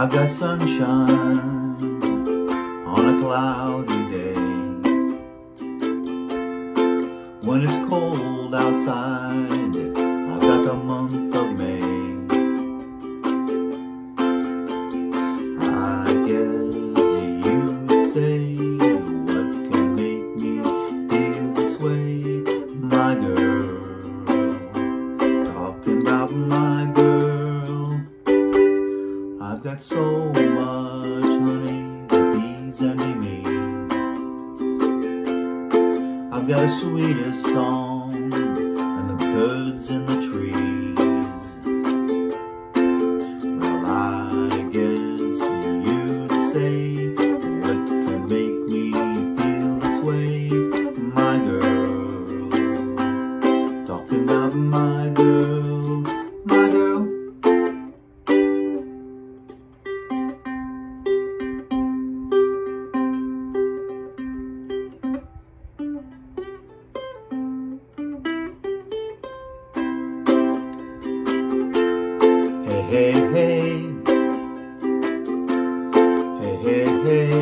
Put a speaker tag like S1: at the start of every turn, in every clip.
S1: I've got sunshine on a cloudy day. When it's cold outside, I've got the month of May. I've got so much honey, the bees envy me. I've got the sweetest song, and the birds in the trees. Well, I guess you'd say, what can make me feel this way, my girl? Talking about my girl, Hey, hey.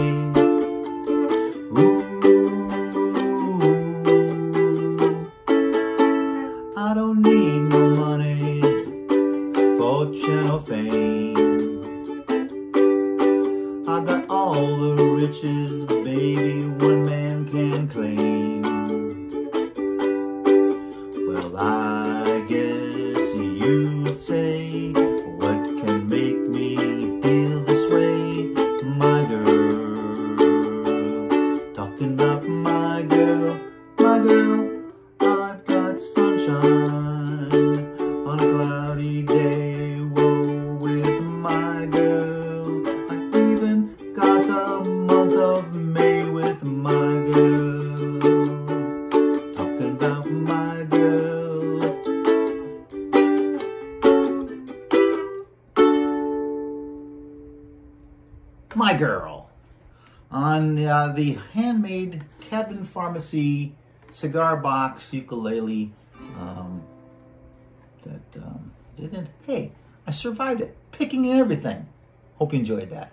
S1: Ooh. I don't need no money, fortune or fame. I got all the riches, baby, one man can claim. Well, I About my girl, my girl. I've got sunshine on a cloudy day. Whoa, with my girl. I've even got the month of May with my girl. Talking about my girl. My girl. On uh, the handmade Cadman Pharmacy cigar box ukulele um, that um, didn't. Hey, I survived it, picking and everything. Hope you enjoyed that.